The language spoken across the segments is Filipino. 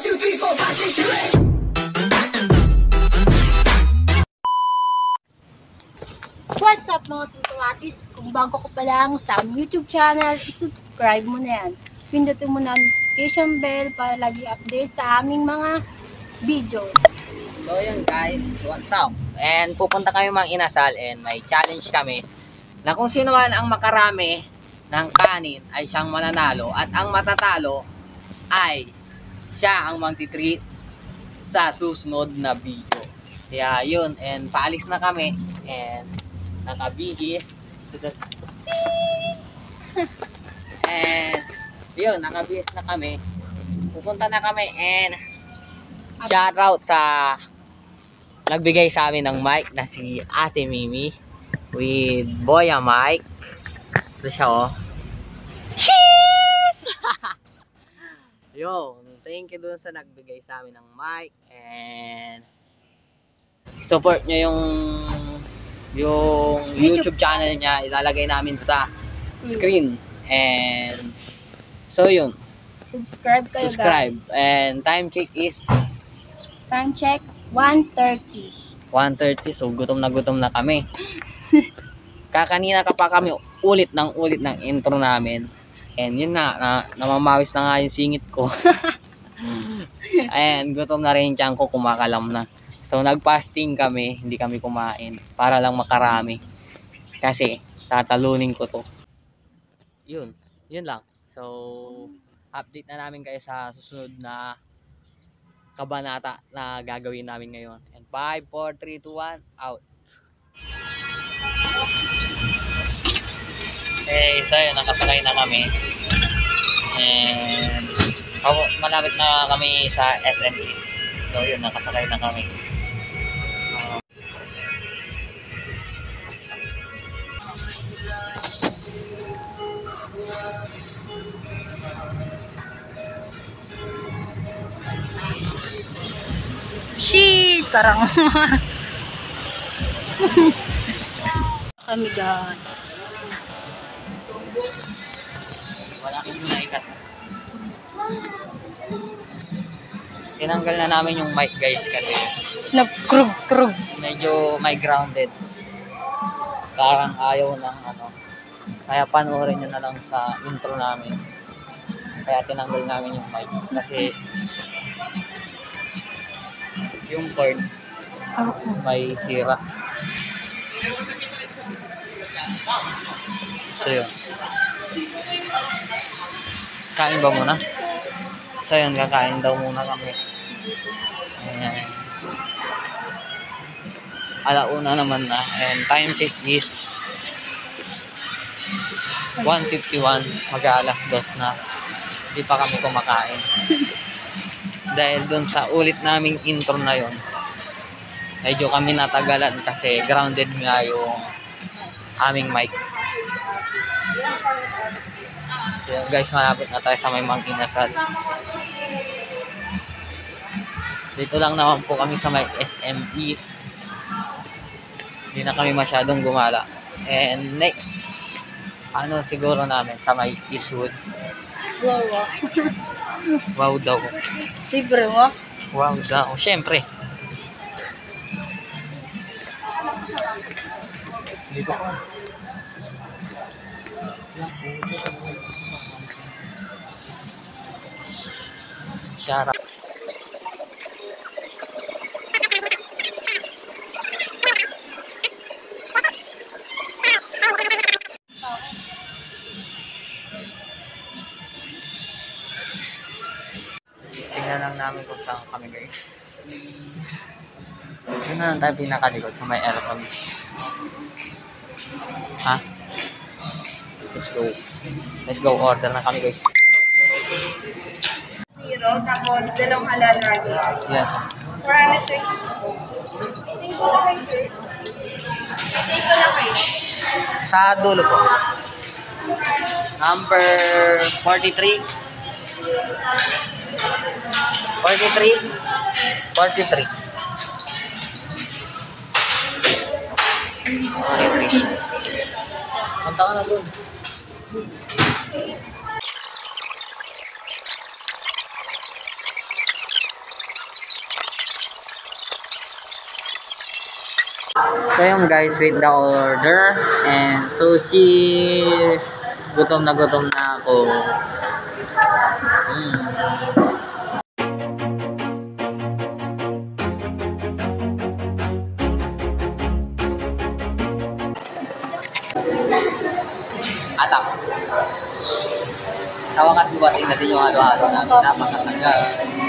One, two, three, four, five, six, seven. What's up mga tutuatis? Kung bago ko pa lang sa YouTube channel, subscribe mo na yan. Pindutin mo na notification bell para lagi update sa aming mga videos. So yun guys, what's up? And pupunta kami mga inasal and may challenge kami na kung sino man ang makarami ng kanin ay siyang mananalo at ang matatalo ay siya ang magtitreat sa susunod na video. Kaya yun, and paalis na kami and nakabihis and yun, nakabihis na kami. Pupunta na kami and Shoutout sa nagbigay sa amin ng mic na si Ate Mimi with Boya Mike. Ito siya oh. Cheers! Yo, thank you dun sa nagbigay sa amin ng mic and support nyo yung yung YouTube, YouTube channel niya. Ilalagay namin sa screen. And so yun. Subscribe kayo subscribe. guys. and time check is Time check, 1.30. 1.30 so gutom na gutom na kami. Kakanina ka pa kami ulit ng ulit ng intro namin and yun na, na namamawis na nga yung singit ko. And gutom na rin yung tiyan ko kumakalam na. So nagfasting kami hindi kami kumain para lang makarami. Kasi tatalunin ko to. Yun yun lang. So update na namin kayo sa susunod na kabanata na gagawin namin ngayon. And 5, 4, 3, 2, 1, out. Okay, so yun, nakasakay na kami. And oh, malapit na kami sa SNEs. So yun, nakasakay na kami. Uh, Shit! Parang... kami guys. Wala akong naikat. Tinanggal na namin yung mic guys kasi Nagkrug-krug. medyo may grounded. Parang ayaw ng ano. Kaya panoorin nyo na lang sa intro namin. Kaya tinanggal namin yung mic. Kasi yung cord Oh, may sira. So yun. Kain ba muna? So yun, kakain daw muna kami. Ayan. Alauna naman na. And time check is 1.51. Mag-aalas dos na. Hindi pa kami kumakain. Dahil dun sa ulit naming intro na yon medyo kami natagalan kasi grounded nga yung aming mic. So guys, malapit na tayo sa may Mang Inasal. Dito lang naman po kami sa may SM East. Hindi na kami masyadong gumala. And next, ano siguro namin sa may Eastwood. wow, wow. Wow daw. Libre mo? Wow daw. Siyempre. Dito ko. Shara. Tingnan lang namin kung saan kami guys. Doon na lang tayo pinakalikod sa may aircon. Ha? Let's go. Let's go. Order na kami guys. Zero, tapos dalawang halal lagi. Yes. 400 sir. Take ko na kayo, sir. Take ko na kayo. Sa dulo po. Number 43. 43. 43. 43. Punta ka na doon. So yung guys, with the order and sushi. Gutom na gutom na ako. Mm. Atap. Sa wakas buwasin natin yung halo-halo namin. Napakatagal.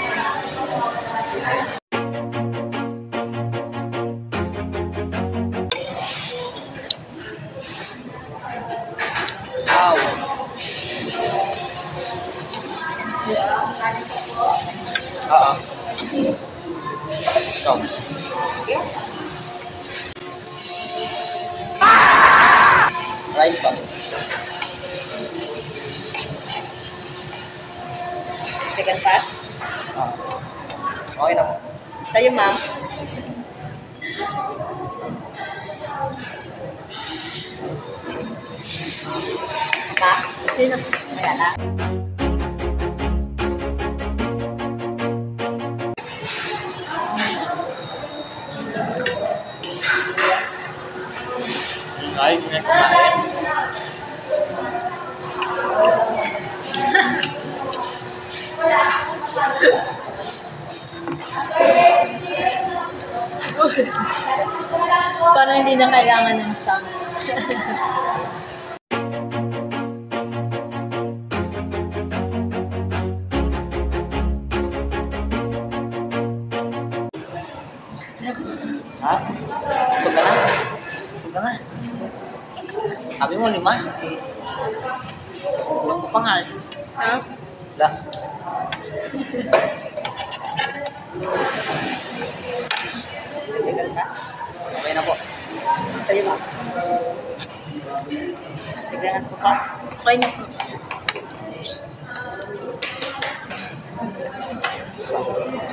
Ikaw. Rice ba? Second pass. Oo. Okay na po. Sa'yo, ma'am. Pa? Sino? Ayan na. Ay, next na. Parang hindi na kailangan ng sounds. mo lima? Huwag mo pang hal. Ha? La. Okay na po. Sa'yo, ma'am. Tignan ko pa. Okay na po.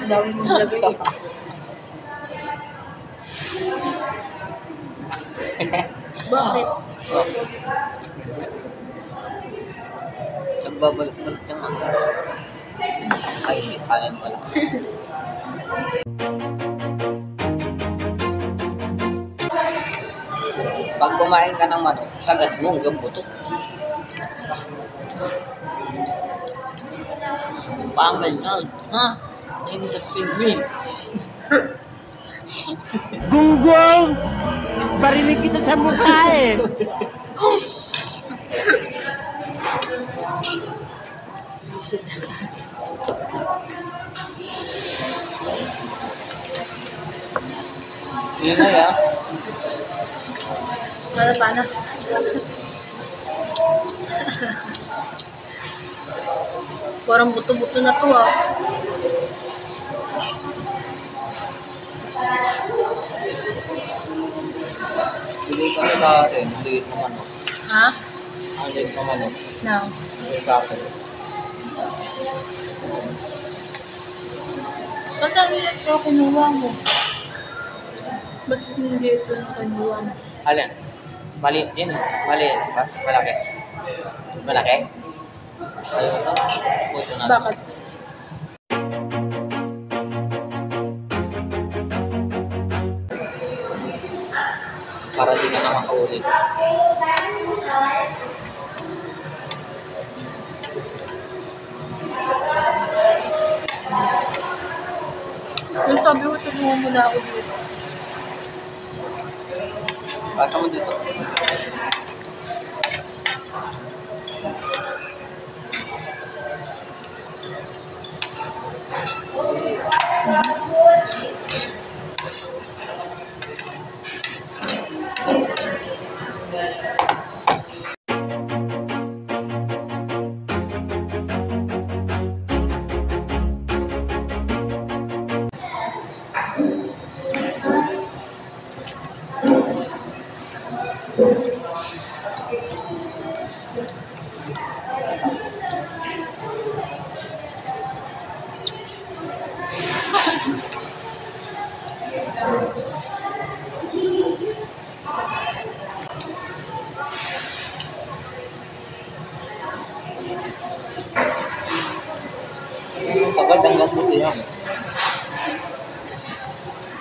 Dami mong lagay. Bakit? Oh. Nagbabalik-balik yung ang Ay, hindi. Kalan pala. Pag kumain ka ng manok, sagad mo hanggang buto. Panggal na, ha? Hindi sa kasing Gunggong! Barinig kita sa mukha eh! Na ya. Para paano? Parang buto-buto na to ah. Tuloy kami dati. Liit ng manok. Ha? Ang liit ng manok. No. May kape. Ba't ang ito kinuha mo? Ba't ito na kinuha mo? Alin? Mali. Yun. Mali. Malaki. Malaki? Ayun. Na. Bakit? Para di ka na makaulit. Yung sabi ko, tulungan mo na ako dito. Basta mo dito. Yung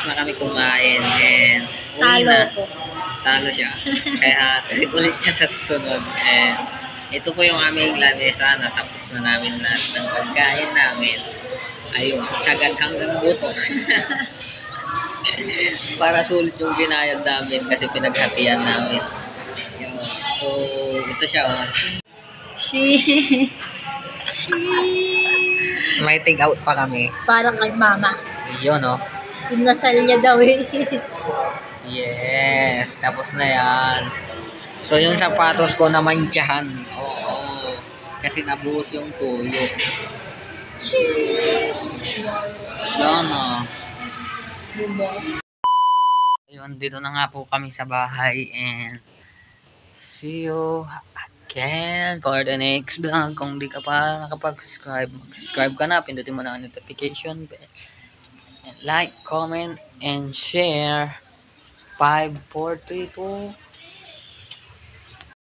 Tapos na kami kumain and uwi Talo na. ko. Talo siya. Kaya trip ulit siya sa susunod. And ito po yung aming lamesa. Natapos na namin lahat ng pagkain namin. Ayun, sagad hanggang buto. Para sulit yung binayad namin kasi pinaghatian namin. Yun. So, ito siya. Oh. She... May take out pa kami. Parang kay mama. Yun, oh. Inasal niya daw eh. Yes, tapos na yan. So, yung sapatos ko naman dyan. Oo. Kasi nabuhos yung tuyo. Cheers! Yan na. Ayun, dito na nga po kami sa bahay and see you again for the next vlog. Kung di ka pa nakapag-subscribe, mag-subscribe ka na. Pindutin mo na ang notification bell. Like, comment, and share. 5, 4, 3, 2,